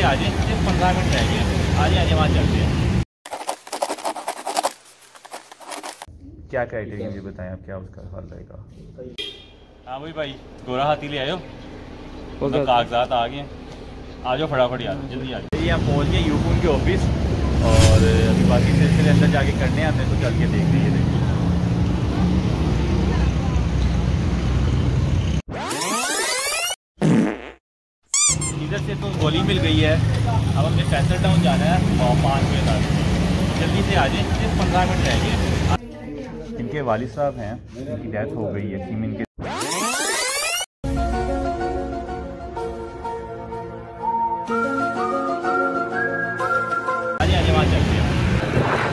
से आ जाए सिर्फ़ पंद्रह मिनट रह गए। आ जाए वहाँ चलते हैं। क्या क्राइटेरिया मुझे बताएँ आप क्या उसका हल रहेगा? हाँ भाई भाई गोरा हाथी ले आयो। उसका कागजात आ गए। आ जाओ फटाफट यार जल्दी आ जाओ। ये हम पहुँच गए यूफोन के ऑफ़िस और अभी बाकी सिलसिले अंदर जाके करने हैं हमने तो चल के देख लीजिए देखिए। इधर से तो गोली मिल गई है। अब हमें फैसल टाउन जाना है और पाँच बजे तक। जल्दी से आ जाए सिर्फ़ पंद्रह मिनट रह गए। इनके वालिद साहब हैं उनकी डेथ हो गई है सीम इनके आजे आजे वहाँ चलते हैं।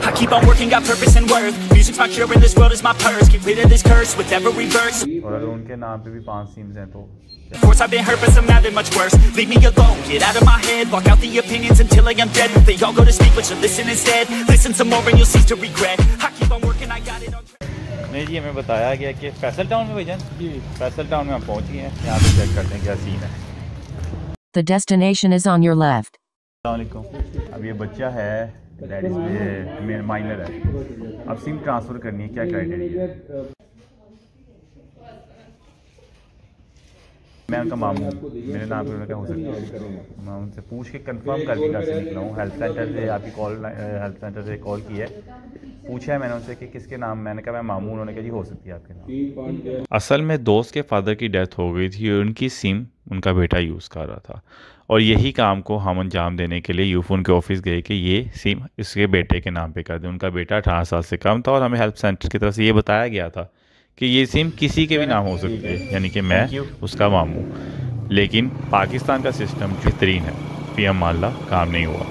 I keep on working, got purpose and worth. Music's my cure, and this world is my purse. Get rid of this curse with every verse. और अगर उनके नाम पे भी पांच सीम्स हैं तो Of course, I've been hurt, but somehow they're much worse. Leave me alone, get out of my head. Block out the opinions until I am dead. They all go to speak, but you listen instead. Listen some more, and you'll cease to regret. I keep on working, I got it on track. नहीं जी हमें बताया गया कि Faisal town में भाईजान जी Faisal town में हम पहुँच गए हैं यहाँ पे चेक करते हैं क्या सीन है The destination is on your left. अलैक्म अब ये बच्चा है दैट इज़ माइनर है अब सिम ट्रांसफ़र करनी है क्या क्राइटेरिया मैं उनका मामू मेरे नाम पे उनका हो सकता है? मैं उनसे पूछ के कंफर्म करके घर से निकला हूँ। हेल्थ सेंटर से आपकी कॉल हेल्थ सेंटर से कॉल की है। पूछा है मैंने उनसे कि किसके नाम मैंने कहा मैं मामू उन्होंने कहा जी हो सकती है आपके नाम। असल में दोस्त के फादर की डेथ हो गई थी और उनकी सिम उनका बेटा यूज़ कर रहा था। और यही काम को हम अंजाम देने के लिए यूफोन के ऑफ़िस गए कि ये सिम इसके बेटे के नाम पे कर दें। उनका बेटा अठारह साल से कम था और हमें हेल्प सेंटर की तरफ़ से ये बताया गया था कि ये सिम किसी के भी नाम हो सकते है यानी कि मैं उसका मामूँ। लेकिन पाकिस्तान का सिस्टम बेहतरीन है। पी एम माल्ला काम नहीं हुआ।